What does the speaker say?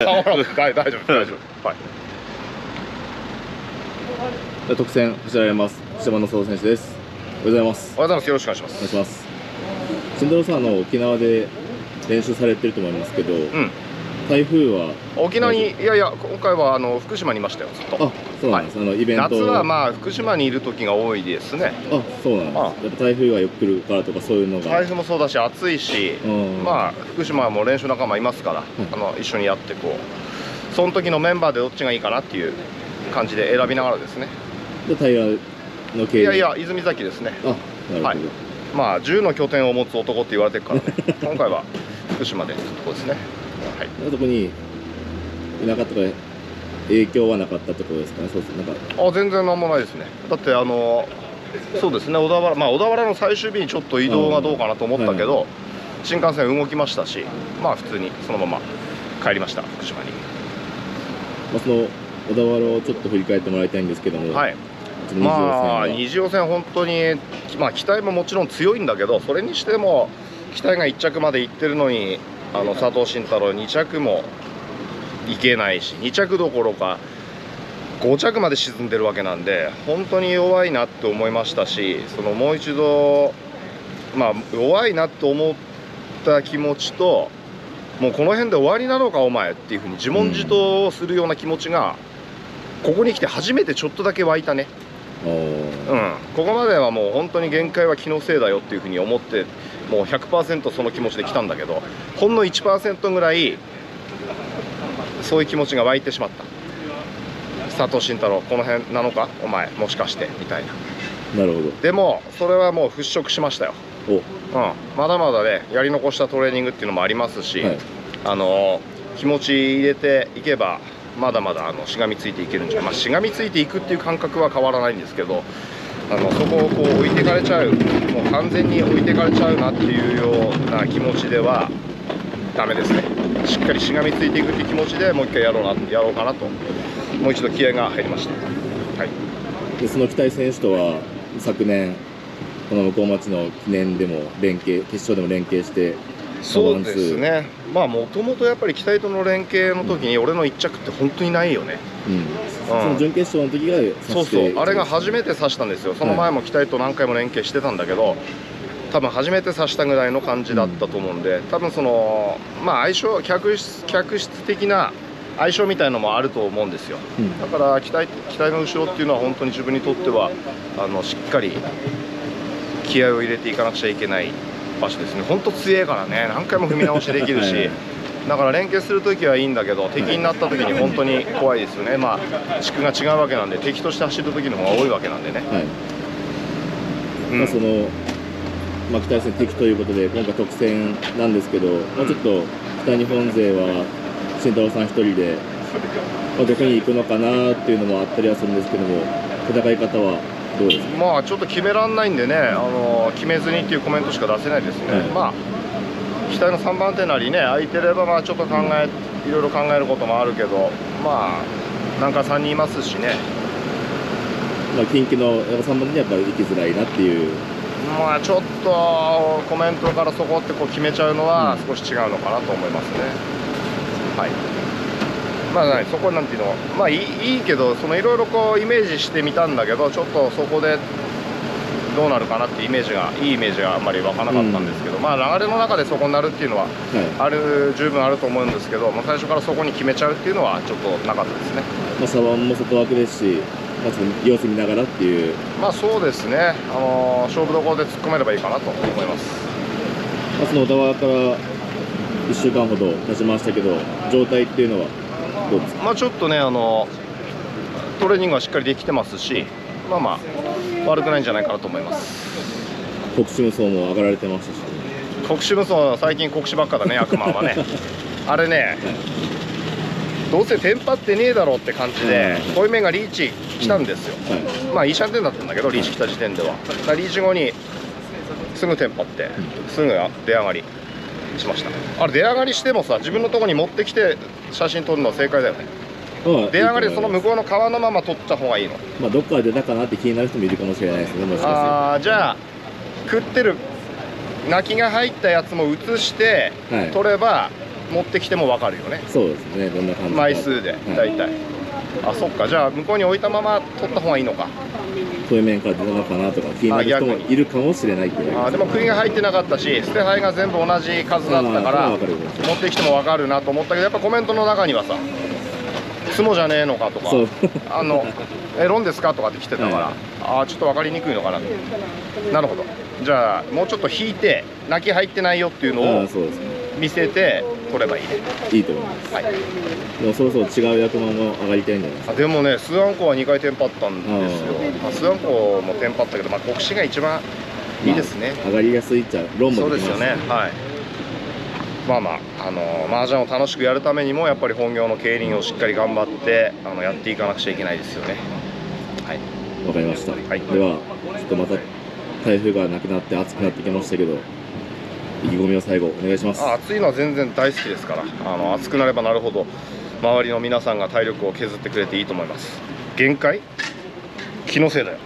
大大丈夫大丈夫。はい。特選走られます。柴野総選手です。おはようございます。おはようございます。よろしくお願いしまお願いす。します新太郎さんあの沖縄で練習されてると思いますけど、うん台風は。沖縄にいやいや今回はあの福島にいましたよずっと。あそうなんです、あのイベント。夏はまあ福島にいる時が多いですね。あそうなんです。あやっぱ台風がよく来るからとかそういうのが。台風もそうだし暑いしうん。まあ福島も練習仲間いますから、あの一緒にやってこう。その時のメンバーでどっちがいいかなっていう感じで選びながらですね。で平の経いやいや泉崎ですね。あなるほど、はい。まあ10の拠点を持つ男って言われてるからね。今回は福島でこうですねはい。特にいなかったから影響はなかったってことですかね。そうですなんか。あ全然なんもないですね。だってあのそうですね。小田原まあ小田原の最終日にちょっと移動がどうかなと思ったけど、新幹線動きましたしまあ普通にそのまま帰りました福島に。まあ、その小田原をちょっと振り返ってもらいたいんですけども、はい。まは。あ二次予選本当にまあ期待ももちろん強いんだけどそれにしても期待が1着までいってるのにあの佐藤慎太郎2着もいけないし2着どころか5着まで沈んでるわけなんで本当に弱いなって思いましたしそのもう一度まあ弱いなって思った気持ちともうこの辺で終わりなのかお前っていうふうに自問自答をするような気持ちがここに来て初めてちょっとだけ湧いたね。うん、ここまではもう本当に限界は気のせいだよっていうふうに思ってもう100%その気持ちで来たんだけどほんの1%ぐらいそういう気持ちが湧いてしまった。佐藤慎太郎この辺なのか？お前もしかしてみたいな。なるほど。でもそれはもう払拭しましたよ、お。うん、まだまだねやり残したトレーニングっていうのもありますし、はい。あの気持ち入れていけばまだまだあのしがみついていけるんじゃまあ、しがみついていくっていう感覚は変わらないんですけどあのそこをこう置いてかれちゃうもう完全に置いてかれちゃうなっていうような気持ちではダメですね。しっかりしがみついていくっていう気持ちでもう一回やろうなやろうかなともう一度気合が入りました。はい。でその期待選手とは昨年この向こう町の記念でも連携決勝でも連携してそうですねまあもともとやっぱり期待との連携の時に俺の一着って本当にないよね。うん、その準決勝の時がそうそう。あれが初めて指したんですよ。その前も期待と何回も連携してたんだけど多分初めて指したぐらいの感じだったと思うんで多分そのまあ相性客室客室的な相性みたいのもあると思うんですよ。うん。だから期待期待の後ろっていうのは本当に自分にとってはあのしっかり気合を入れていかなくちゃいけない場所ですね本当強いからね何回も踏み直しできるし、は いだから連携するときはいいんだけど敵になったときに本当に怖いですよね。まあ地区が違うわけなんで敵として走るときの方が多いわけなんでね、はい、うん。まあ、その、まあ、期待戦敵ということで今回特選なんですけど、まあ、ちょっと北日本勢は慎太郎さん一人で、まあ、どこに行くのかなっていうのもあったりはするんですけども戦い方はどうですか？まあちょっと決めらんないんでねあの決めずにっていうコメントしか出せないですね、はいまあ期待の3番手なりね空いてればまあちょっと考えいろいろ考えることもあるけどまあなんか3人いますしね。まあ、近畿の3番にやっぱり行きづらいなっていう。まあちょっとコメントからそこってこう決めちゃうのはうん少し違うのかなと思いますね、はいまあ何そこなんていうのまあいいいいけどそのいろいろこうイメージしてみたんだけどちょっとそこでどうなるかなってイメージがいいイメージがあんまり湧かなかったんですけど、まあ流れの中でそこになるっていうのははいある十分あると思うんですけど、まあ、最初からそこに決めちゃうっていうのはちょっとなかったですね。まあ、左腕も外枠ですし、まあ、ちょっと様子見ながらっていう、まあそうですね、あのー勝負どころで突っ込めればいいかなと思います。まあ、その小田原から1週間ほど経ちましたけど状態っていうのはまあちょっとねあのトレーニングはしっかりできてますしまあまあ悪くないんじゃないかなと思います。国士無双も上がられてまし。たし国士無双最近国士ばっかだね悪魔はね。あれねどうせテンパってねえだろうって感じでうん濃いめがリーチ来たんですよ、はい。まあいいシャンテンだったんだけどリーチ来た時点では。リーチ後にすぐテンパってすぐ出上がりしました。あれ出上がりしてもさ自分のとこに持ってきて写真撮るのは正解だよね。まあ出上がりその向こうの川のまま撮った方がいいの。まあ、どっから出たかなって気になる人もいるかもしれないですねもしかああじゃあ食ってる泣きが入ったやつも映してはい。撮れば持ってきても分かるよね。そうですねどんな感じか。枚数で大体、あそっか。じゃあ向こうに置いたまま取った方がいいのか遠い面から出たのかなとか気になる人もいるかもしれないっていう。あーでも釘が入ってなかったし捨て牌が全部同じ数だったかまあら持ってきても分かるなと思ったけどやっぱコメントの中にはさ「相撲じゃねえのか」とかそう「あの えロンですか?」とかって来てたから、はいああちょっと分かりにくいのかな。となるほど。じゃあもうちょっと引いて泣き入ってないよっていうあのを見せて取ればいいね。いいと思います。はい。でもそろそろ違う役満も上がりたいんじゃないですか。あでもねスーアンコは2回テンパったんですよ。まあ、スーアンコもテンパったけど、まあ、国士が一番いいですね、上がりやすいっちゃ論もそうですよできますね。はい。まあまああの麻雀を楽しくやるためにもやっぱり本業の競輪をしっかり頑張ってあのやっていかなくちゃいけないですよね。はい。わかりました、はい。ではちょっとまた台風がなくなって暑くなってきましたけど意気込みを最後お願いします。あ暑いのは全然大好きですからあの暑くなればなるほど周りの皆さんが体力を削ってくれていいと思います。限界？気のせいだよ。